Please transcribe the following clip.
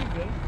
you go.